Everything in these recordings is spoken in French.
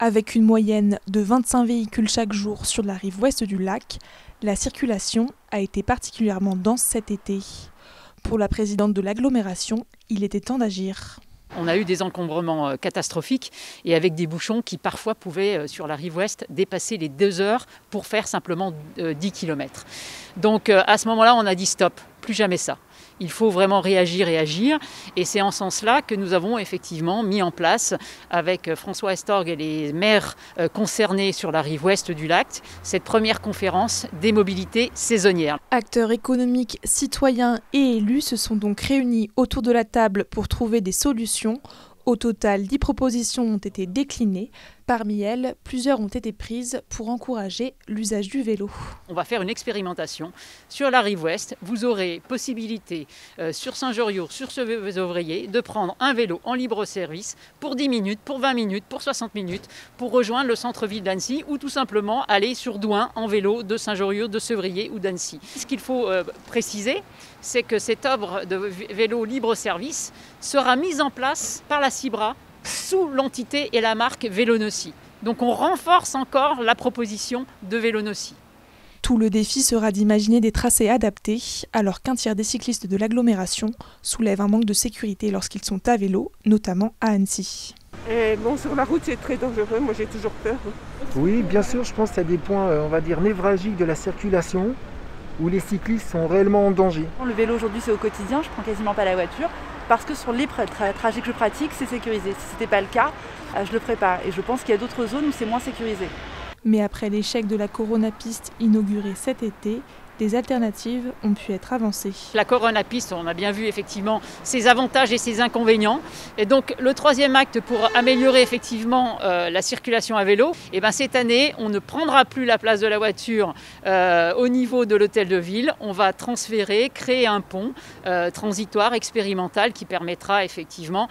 Avec une moyenne de 25 véhicules chaque jour sur la rive ouest du lac, la circulation a été particulièrement dense cet été. Pour la présidente de l'agglomération, il était temps d'agir. On a eu des encombrements euh, catastrophiques et avec des bouchons qui parfois pouvaient, euh, sur la rive ouest, dépasser les deux heures pour faire simplement 10 euh, km. Donc à ce moment-là, on a dit stop, plus jamais ça. Il faut vraiment réagir et agir. Et c'est en ce sens-là que nous avons effectivement mis en place, avec François Estorg et les maires concernés sur la rive ouest du lac, cette première conférence des mobilités saisonnières. Acteurs économiques, citoyens et élus se sont donc réunis autour de la table pour trouver des solutions au total, 10 propositions ont été déclinées. Parmi elles, plusieurs ont été prises pour encourager l'usage du vélo. On va faire une expérimentation sur la rive ouest. Vous aurez possibilité euh, sur Saint-Joriot, sur ce ouvrier, de prendre un vélo en libre service pour 10 minutes, pour 20 minutes, pour 60 minutes, pour rejoindre le centre-ville d'Annecy ou tout simplement aller sur Douin en vélo de Saint-Joriot, de Sevrier ou d'Annecy. Ce qu'il faut euh, préciser, c'est que cette œuvre de vélo libre service sera mise en place par la Cibra sous l'entité et la marque Vélonossi. Donc on renforce encore la proposition de Vélonossi. Tout le défi sera d'imaginer des tracés adaptés, alors qu'un tiers des cyclistes de l'agglomération soulèvent un manque de sécurité lorsqu'ils sont à vélo, notamment à Annecy. Et bon, sur la route, c'est très dangereux. Moi, j'ai toujours peur. Oui, bien sûr, je pense qu'il y a des points, euh, on va dire, névralgiques de la circulation où les cyclistes sont réellement en danger. Le vélo aujourd'hui c'est au quotidien, je prends quasiment pas la voiture parce que sur les trajets que je pratique c'est sécurisé. Si ce n'était pas le cas, euh, je le ferais pas. Et je pense qu'il y a d'autres zones où c'est moins sécurisé. Mais après l'échec de la Corona Piste inaugurée cet été, des alternatives ont pu être avancées. La Corona Piste, on a bien vu effectivement ses avantages et ses inconvénients. Et donc le troisième acte pour améliorer effectivement euh, la circulation à vélo, et eh ben, cette année, on ne prendra plus la place de la voiture euh, au niveau de l'hôtel de ville. On va transférer, créer un pont euh, transitoire, expérimental, qui permettra effectivement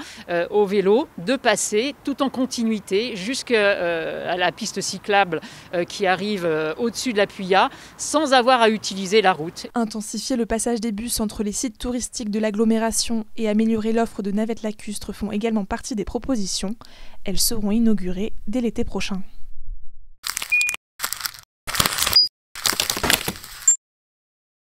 au vélo de passer tout en continuité jusqu'à la piste cyclable qui arrive au-dessus de la Puya sans avoir à Intensifier le passage des bus entre les sites touristiques de l'agglomération et améliorer l'offre de navettes lacustres font également partie des propositions. Elles seront inaugurées dès l'été prochain.